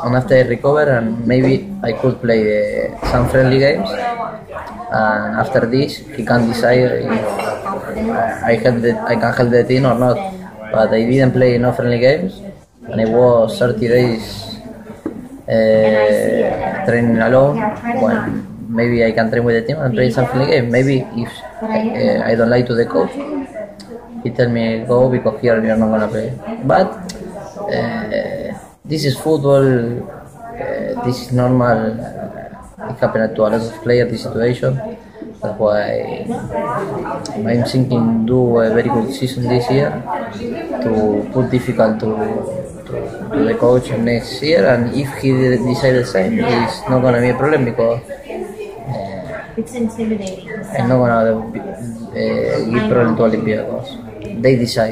and after I recover and maybe I could play uh, some friendly games. And after this he can decide if I help the, I can help the team or not. But I didn't play no friendly games and I was 30 days uh, training alone. When maybe I can train with the team and play some friendly game maybe if uh, I don't like to the coach he tell me go because here you're not gonna play. But uh, this is football. Uh, this is normal. Uh, it happened to a lot of players. This situation. That's why I'm thinking do a very good season this year to put difficult to, to, to the coach next year. And if he decide the same, it's not gonna be a problem because It's intimidating. I'm not gonna uh, give problem to Olympiacos. They decide.